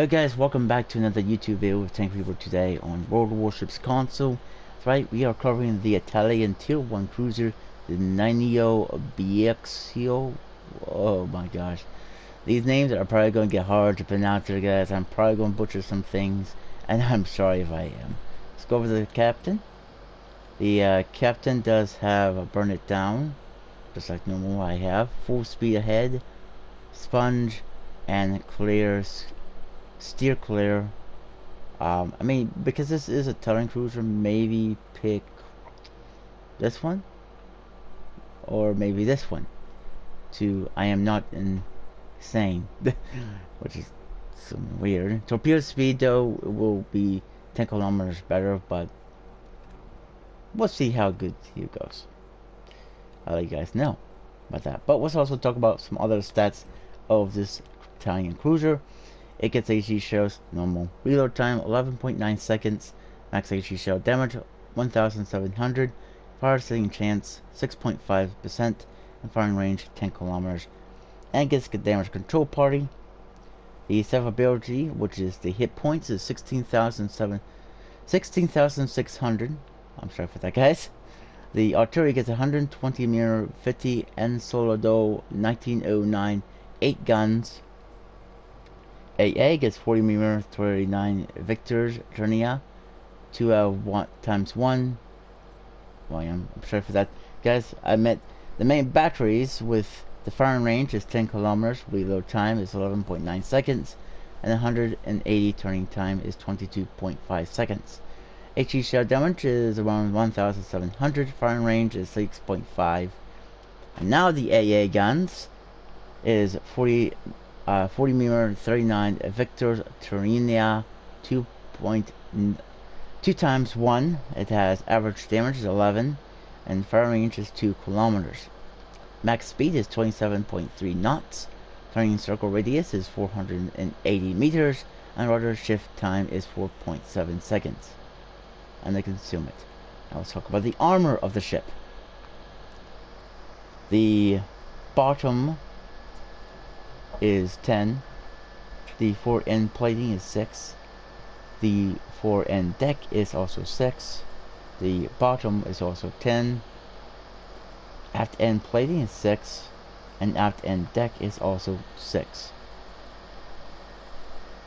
Hey guys, welcome back to another YouTube video with Tank Reaper today on World Warships console. That's right, we are covering the Italian Tier 1 cruiser, the Nino Bixio. Oh my gosh. These names are probably going to get hard to pronounce here guys. I'm probably going to butcher some things, and I'm sorry if I am. Let's go over to the captain. The uh, captain does have a burn it down, just like normal I have. Full speed ahead, sponge, and clears steer clear. Um, I mean, because this is a touring cruiser, maybe pick this one or maybe this one. To I am not insane, which is some weird. Torpedo speed though will be 10 kilometers better, but we'll see how good he goes. I'll let you guys know about that. But let's also talk about some other stats of this Italian cruiser. It gets HE shells, normal. Reload time 11.9 seconds. Max HE shell damage 1700. Fire setting chance 6.5%. And firing range 10 kilometers. And gets good damage control party. The survivability, which is the hit points, is 16,600. 16, I'm sorry for that, guys. The artillery gets 120 mirror 50 and Solado 1909 8 guns AA gets 40 mm 39 Victor's Turnia 2 out of 1 times 1 well I'm sorry for that. Guys I meant the main batteries with the firing range is 10 kilometers reload time is 11.9 seconds and 180 turning time is 22.5 seconds. HE shell damage is around 1700 firing range is 6.5 and now the AA guns is 40 uh, 40 mm 39 Victor Torinia 2.2 times 1 it has average damage is 11 and fire range is 2 kilometers. Max speed is 27.3 knots. Turning circle radius is 480 meters and rudder shift time is 4.7 seconds. And they consume it. Now let's talk about the armor of the ship. The bottom is 10. The fore end plating is 6. The fore end deck is also 6. The bottom is also 10. Aft end plating is 6. And aft end deck is also 6.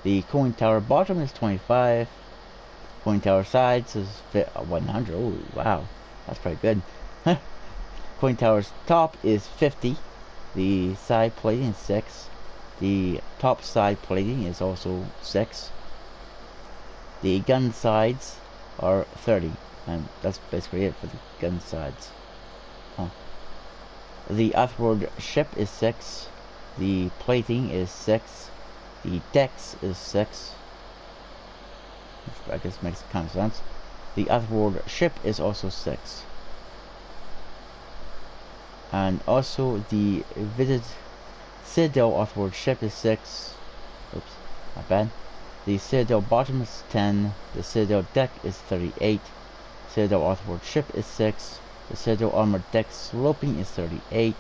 The coin tower bottom is 25. Coin tower sides is uh, 100. Oh, wow. That's pretty good. coin tower's top is 50. The side plating is 6. The top side plating is also 6. The gun sides are 30. And that's basically it for the gun sides. Huh. The outboard ship is 6. The plating is 6. The decks is 6. I guess makes kind of sense. The outboard ship is also 6. And also the visit Citadel outboard ship is 6. Oops, my bad. The Citadel bottom is 10. The Citadel deck is 38. Citadel outboard ship is 6. The Citadel armored deck sloping is 38.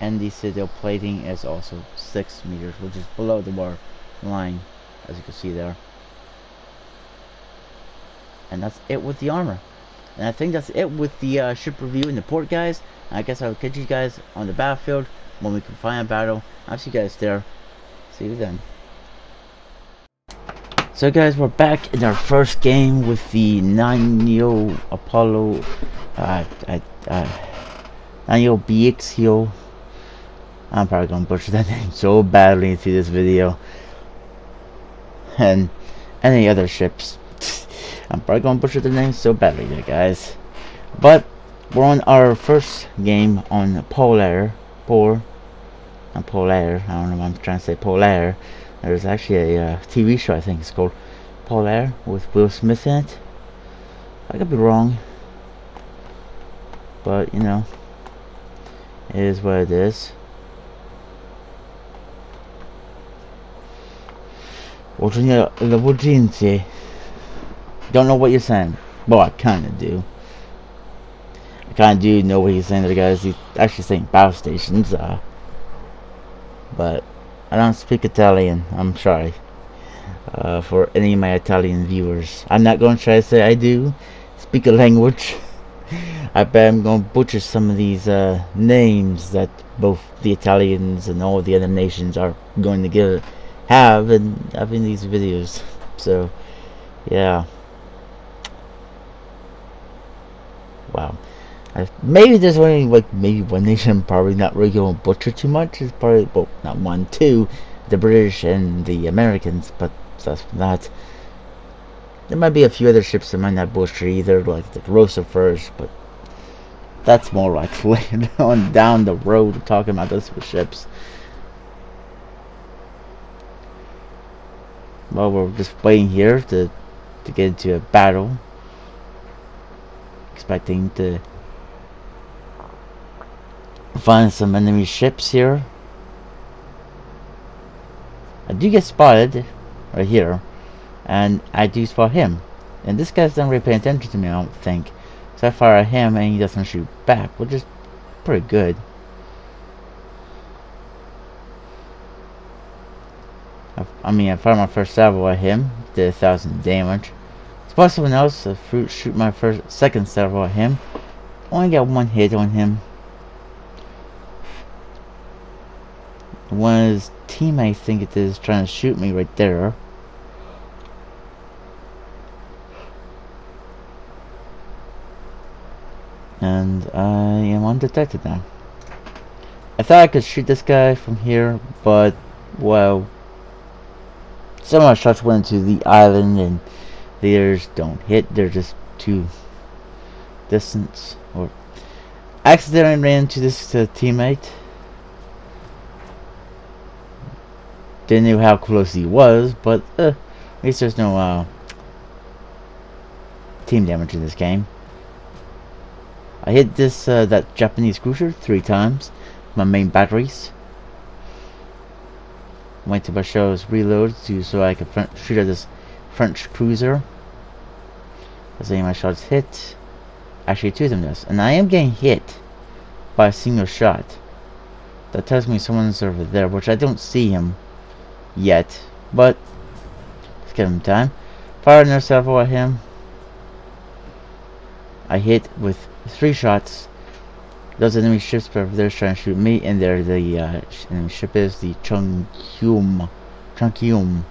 And the Citadel plating is also 6 meters, which is below the water line, as you can see there. And that's it with the armor. And I think that's it with the uh, ship review and the port, guys. I guess I'll catch you guys on the battlefield when we can find a battle. I'll see you guys there. See you then. So guys, we're back in our first game with the Nino Apollo, uh, uh, uh, Nino Bixio. I'm probably gonna butcher that name so badly through this video. And any other ships. I'm probably gonna butcher the name so badly there, guys. But we're on our first game on Polar, Polar, not Polaire. I don't know why I'm trying to say Polaire. There's actually a uh, TV show I think it's called Polaire with Will Smith in it. I could be wrong, but you know, it is what it is. Don't know what you're saying. Well, I kind of do. I kind of do know what he's saying there, guys. He's actually saying power stations. Uh, but I don't speak Italian. I'm sorry. uh, for any of my Italian viewers. I'm not going to try to say I do speak a language. I bet I'm going to butcher some of these uh, names that both the Italians and all the other nations are going to give, have in having these videos. So, yeah. Wow. I, maybe there's only like maybe one nation probably not really going to butcher too much. It's probably well not one, two, the British and the Americans, but that's that. There might be a few other ships that might not butcher either, like the Rosa first, but that's more like later on down the road talking about those ships. Well, we're just waiting here to to get into a battle. Expecting to find some enemy ships here. I do get spotted right here, and I do spot him. And this guy's not really paying attention to me, I don't think. So I fire at him and he doesn't shoot back, which is pretty good. I, I mean, I fired my first salvo at him, did a thousand damage. Spot someone else shoot my first, second salvo at him. Only got one hit on him. One of his teammates think it is trying to shoot me right there. And I am undetected now. I thought I could shoot this guy from here, but, well, some of my shots went into the island and the others don't hit. They're just too distance. Or accidentally ran into this uh, teammate. Didn't know how close he was, but uh, at least there's no uh, team damage in this game. I hit this uh, that Japanese cruiser three times. My main batteries. Went to my show's reload to so I could shoot at this French cruiser. As any of my shots hit. Actually, two of them does, and I am getting hit by a single shot. That tells me someone's over there, which I don't see him yet, but let's give him time. Fire another salvo at him. I hit with three shots. Those enemy ships they're there trying to shoot me, and there the uh, enemy ship is the Chungkyum. Chungkyum.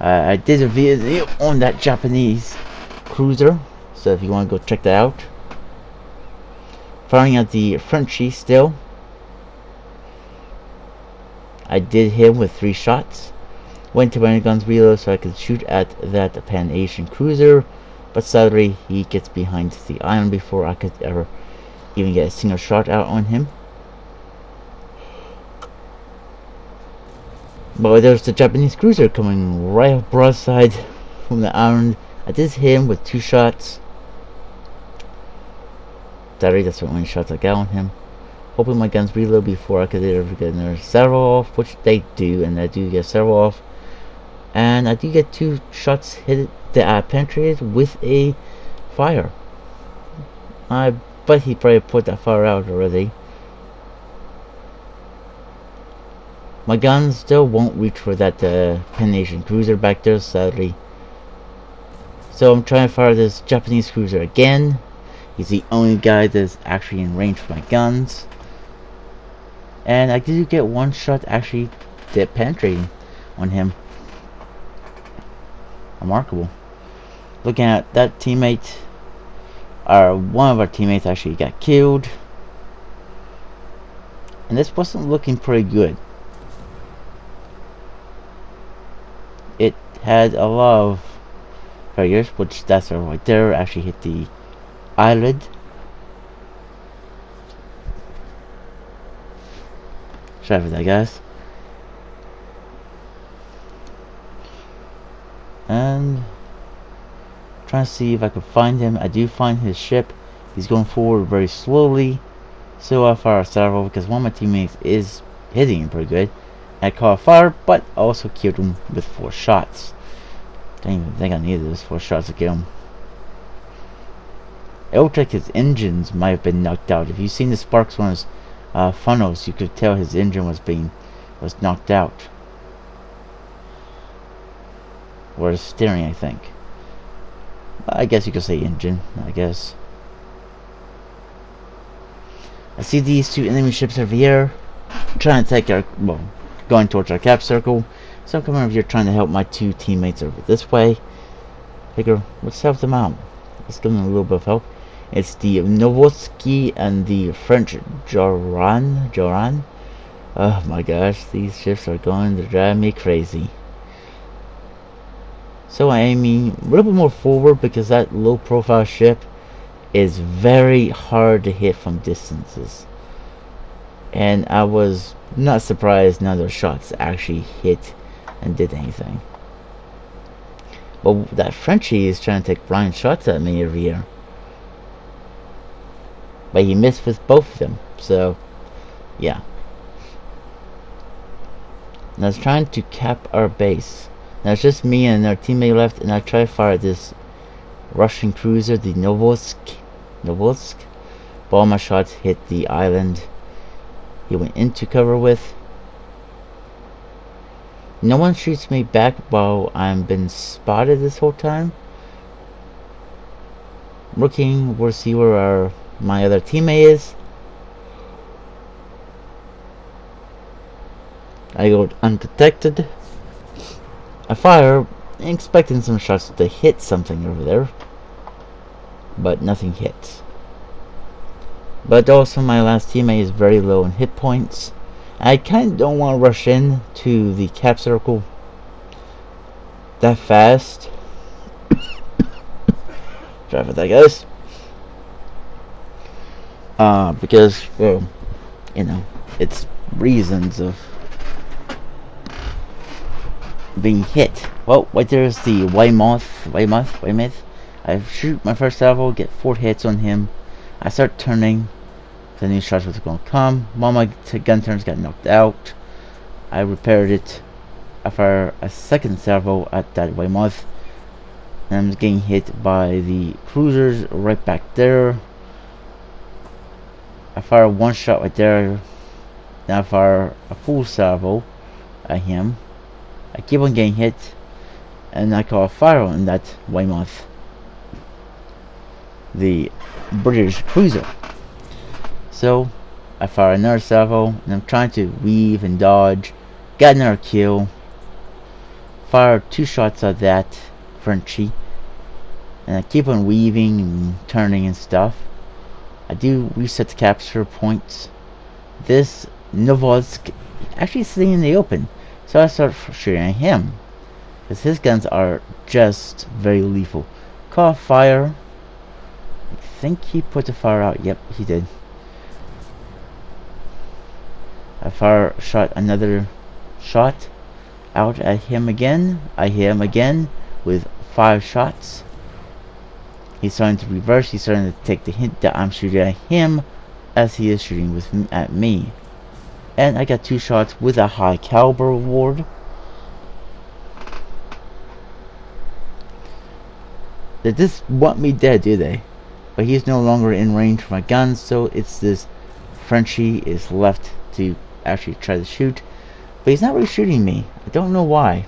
Uh, I did a video on that Japanese cruiser, so if you want to go check that out. Firing at the Frenchie still. I did him with three shots. Went to my guns reload so I could shoot at that Pan Asian cruiser. But sadly, he gets behind the island before I could ever even get a single shot out on him. But there's the Japanese cruiser coming right broadside from the island. I did hit him with two shots. Sadly, that's what one shots I got on him. Hoping my guns reload before I could ever get another several off, which they do, and I do get several off. And I do get two shots hit that I penetrated with a fire. I bet he probably put that fire out already. My guns still won't reach for that uh, Pan cruiser back there, sadly. So I'm trying to fire this Japanese cruiser again. He's the only guy that's actually in range for my guns. And I did get one shot actually did penetrating on him. Remarkable. Looking at that teammate or one of our teammates actually got killed. And this wasn't looking pretty good. It had a lot of failures which that's right there actually hit the eyelid sorry for that guys and trying to see if I could find him. I do find his ship. He's going forward very slowly. So I fire several because one of my teammates is hitting him pretty good. I caught fire, but also killed him with four shots. Don't even think I needed those four shots to kill him. It looked like his engines might have been knocked out. If you've seen the sparks on his uh, funnels, you could tell his engine was being was knocked out. Or steering, I think. I guess you could say engine, I guess. I see these two enemy ships over here. Trying to take our, well, going towards our cap circle. So I'm coming over here trying to help my two teammates over this way. Figure, let's help them out. Let's give them a little bit of help. It's the Novotsky and the French Joran. Joran. Oh my gosh, these ships are going to drive me crazy. So I'm aiming a little bit more forward because that low profile ship is very hard to hit from distances. And I was not surprised none of those shots actually hit and did anything. But that Frenchie is trying to take blind shots at me every year. But he missed with both of them. So, yeah. I was trying to cap our base. Now it's just me and our teammate left, and I try to fire this Russian cruiser, the Novosk. Novosk. But all my shots hit the island he went into cover with. No one shoots me back while I'm been spotted this whole time. Looking, we'll see where our my other teammate is. I go undetected. I fire, expecting some shots to hit something over there. But nothing hits. But also my last teammate is very low in hit points. I kind of don't want to rush in to the cap circle that fast. Sorry for that, guys. Uh, because, well, you know, it's reasons of being hit. Well, right there's the Weymouth, Weymouth, Weymouth. I shoot my first salvo, get four hits on him. I start turning. The new shots was going to come. While my gun turns got knocked out, I repaired it. I fire a second salvo at that Weymouth. And I'm getting hit by the cruisers right back there. I fire one shot right there. Then I fire a full salvo at him. I keep on getting hit, and I call fire on that Weymouth, the British cruiser. So I fire another salvo, and I'm trying to weave and dodge, got another kill, fire two shots at that Frenchie, and I keep on weaving and turning and stuff. I do reset the capture points. This Novosk actually sitting in the open. So I start shooting at him. Because his guns are just very lethal. Call fire. I think he put the fire out. Yep, he did. I fire shot another shot out at him again. I hit him again with five shots. He's starting to reverse. He's starting to take the hint that I'm shooting at him as he is shooting with at me and I got two shots with a high caliber award. They just want me dead, do they? But he's no longer in range for my gun, so it's this Frenchie is left to actually try to shoot. But he's not really shooting me. I don't know why.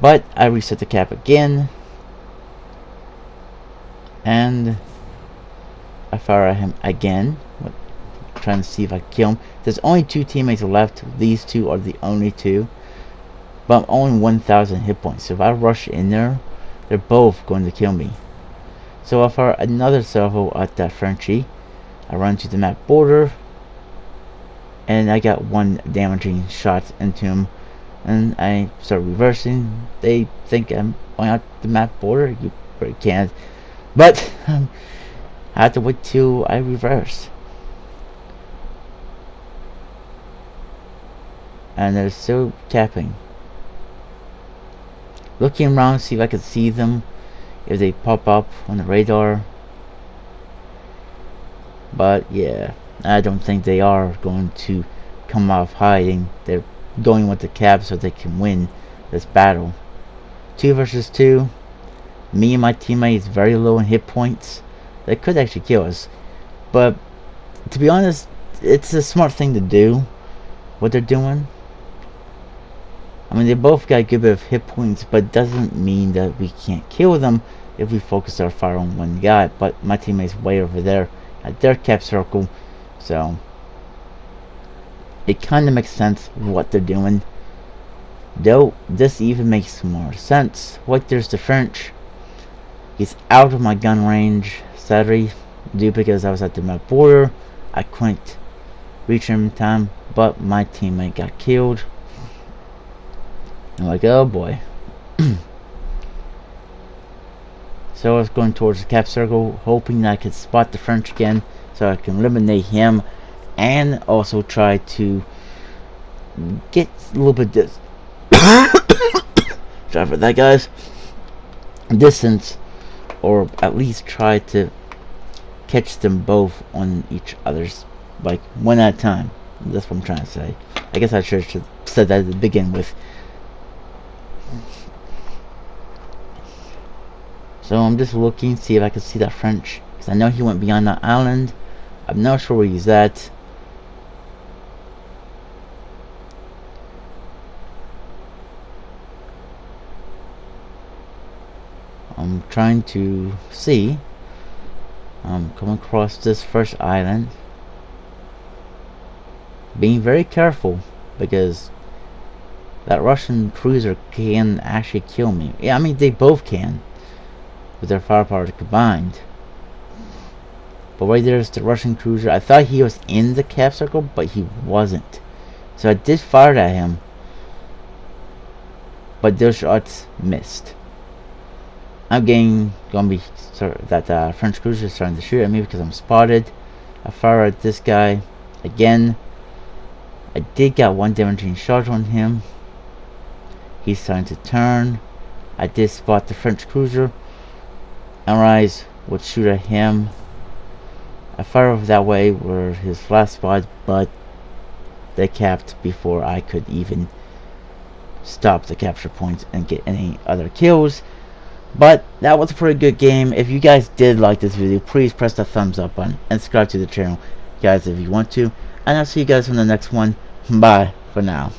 But I reset the cap again. And I fire at him again trying to see if I kill him. There's only two teammates left. These two are the only two. But I'm only 1,000 hit points. So if I rush in there, they're both going to kill me. So I fire another salvo at that Frenchie, I run to the map border, and I got one damaging shot into him, and I start reversing. They think I'm going out the map border. You can't, but um, I have to wait till I reverse. and they're still tapping. Looking around see if I can see them if they pop up on the radar. But yeah, I don't think they are going to come out of hiding. They're going with the cap so they can win this battle. Two versus two. Me and my teammate is very low in hit points. They could actually kill us. But to be honest, it's a smart thing to do. What they're doing I mean, they both got a good bit of hit points, but doesn't mean that we can't kill them if we focus our fire on one guy. But my teammate's way over there at their cap circle, so it kind of makes sense what they're doing. Though, this even makes more sense. What there's the French. He's out of my gun range, sadly, due because I was at the map border. I couldn't reach him in time, but my teammate got killed. I'm like, oh boy. so I was going towards the cap circle, hoping that I could spot the French again, so I can eliminate him, and also try to get a little bit dis Sorry for that, guys. Distance, or at least try to catch them both on each other's, like one at a time. That's what I'm trying to say. I guess I should have said that to begin with. So I'm just looking, see if I can see that French. Because I know he went beyond that island. I'm not sure where he's at. I'm trying to see. Um, I'm coming across this first island. Being very careful because that Russian cruiser can actually kill me. Yeah, I mean they both can with their firepower combined. But right there's the Russian cruiser. I thought he was in the cap circle, but he wasn't. So I did fire at him. But those shots missed. I'm getting gonna be that uh, French cruiser is starting to shoot at me because I'm spotted. I fire at this guy again. I did get one damaging shot on him. He's starting to turn. I did spot the French cruiser. Rise would shoot at him. I fire over that way where his last spot, but they capped before I could even stop the capture points and get any other kills. But that was a pretty good game. If you guys did like this video, please press the thumbs up button and subscribe to the channel, guys, if you want to. And I'll see you guys in the next one. Bye for now.